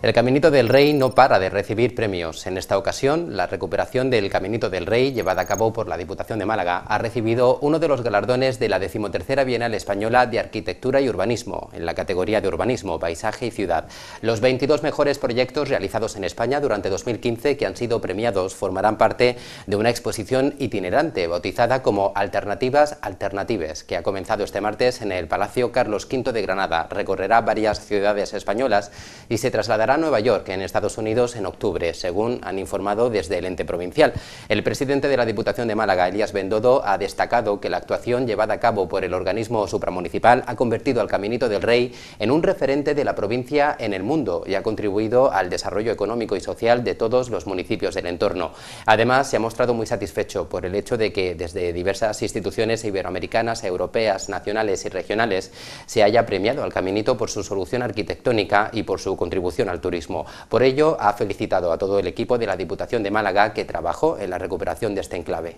El Caminito del Rey no para de recibir premios. En esta ocasión, la recuperación del Caminito del Rey, llevada a cabo por la Diputación de Málaga, ha recibido uno de los galardones de la decimotercera Bienal Española de Arquitectura y Urbanismo, en la categoría de Urbanismo, Paisaje y Ciudad. Los 22 mejores proyectos realizados en España durante 2015 que han sido premiados formarán parte de una exposición itinerante bautizada como Alternativas Alternatives, que ha comenzado este martes en el Palacio Carlos V de Granada. Recorrerá varias ciudades españolas y se trasladará a Nueva York, en Estados Unidos, en octubre, según han informado desde el ente provincial. El presidente de la Diputación de Málaga, Elías Bendodo, ha destacado que la actuación llevada a cabo por el organismo supramunicipal ha convertido al Caminito del Rey en un referente de la provincia en el mundo y ha contribuido al desarrollo económico y social de todos los municipios del entorno. Además, se ha mostrado muy satisfecho por el hecho de que desde diversas instituciones iberoamericanas, europeas, nacionales y regionales se haya premiado al Caminito por su solución arquitectónica y por su contribución turismo. Por ello, ha felicitado a todo el equipo de la Diputación de Málaga que trabajó en la recuperación de este enclave.